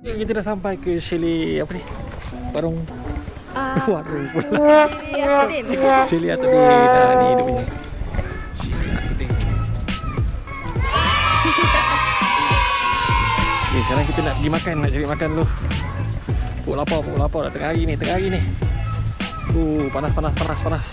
Kita dah sampai ke chalet apa ni? Warung Ah, warung pula. Cili Atudin. Chalet Atudin. Ah ni dia punya. Chalet Atudin. Ni sekarang kita nak pergi makan, nak cari makan dulu. Puk lapar, puk lapar dah tengah hari ni, tengah hari ni. Uh, panas panas panas panas.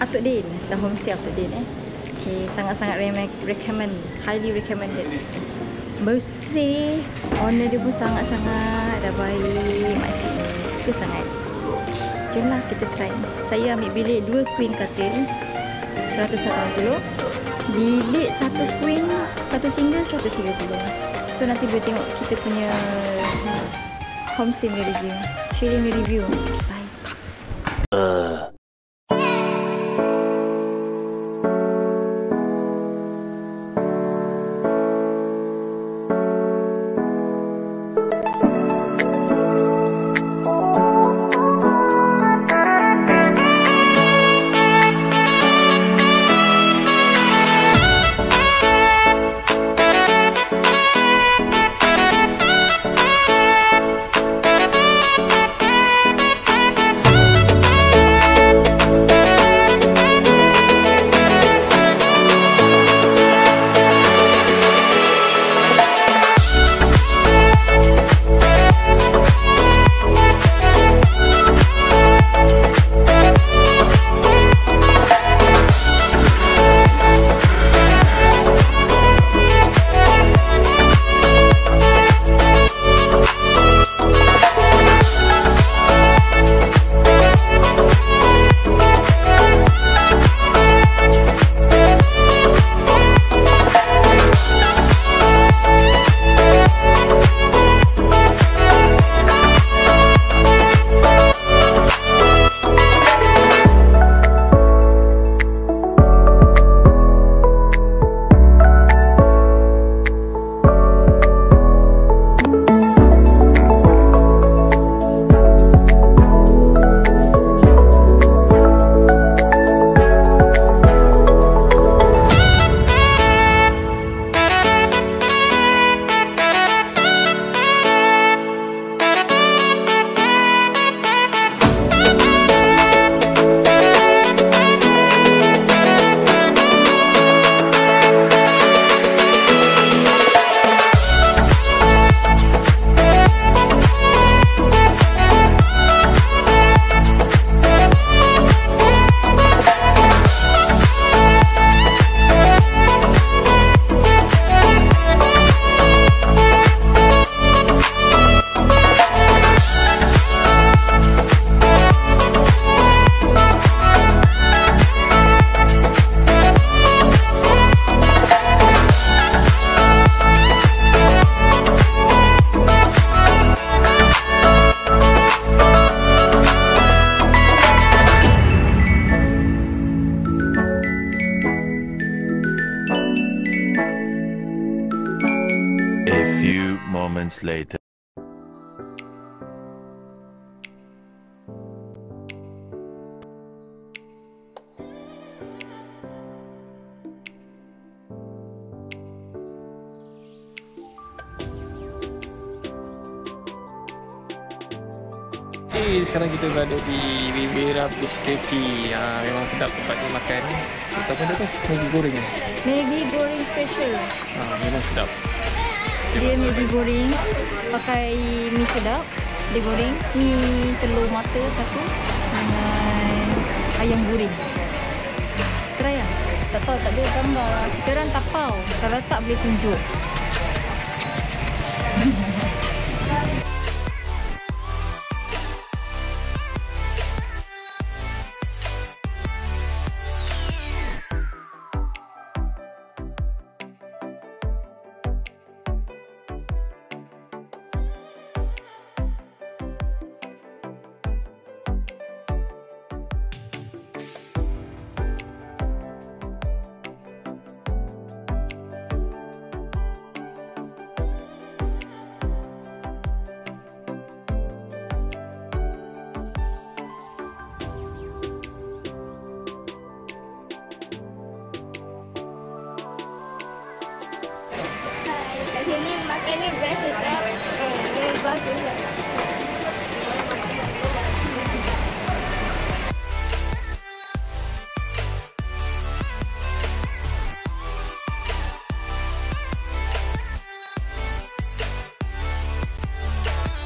Atuk Din. The homestay Atuk Din eh. Okay, sangat-sangat re- recommend, highly recommended. Bersih, owner dia pun sangat-sangat dah baik. Makcik ni suka sangat. Jomlah kita try. Saya ambil bilik dua queen katil 180. Bilik satu queen, satu single 130. So nanti boleh tengok kita punya homestay punya review. Sharing review. Bye. A moments later. Okay, sekarang kita berada di Riviera Biscuity. Ha, memang sedap tempat ni makan. Kita apa dia tu? Maggi goreng. Maggi goreng special. Ha, memang sedap. Dia Maggi goreng pakai mi sedap. Dia goreng mi telur mata satu dengan ayam goreng. Try lah. Tak tahu tak ada gambar. Kita orang tapau. Kalau tak boleh tunjuk. Can it up? And bust it up.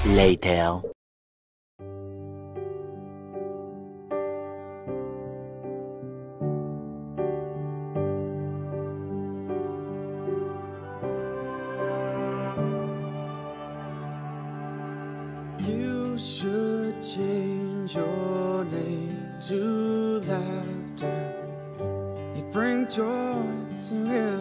later. joy to him.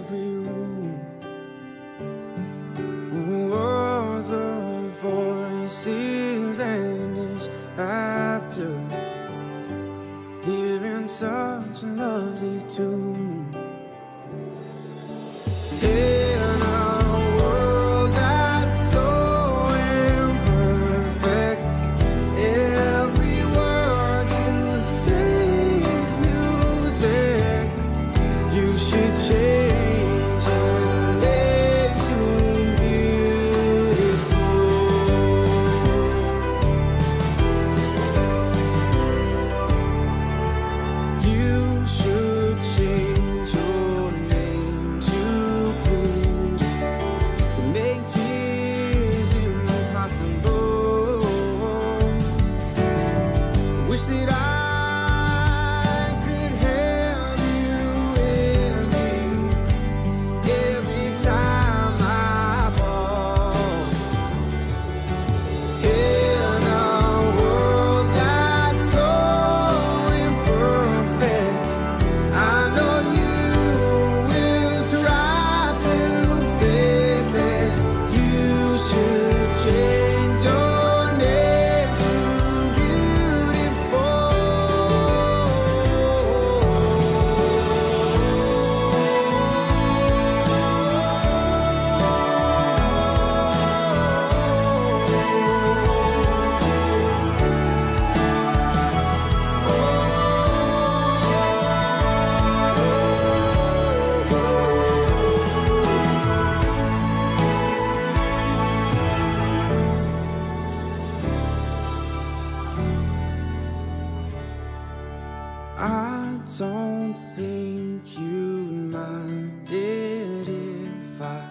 I don't think you'd mind it if I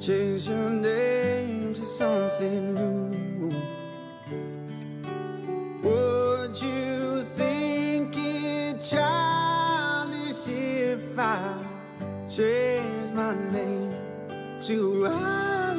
change your name to something new. Would you think it childish if I change my name to I?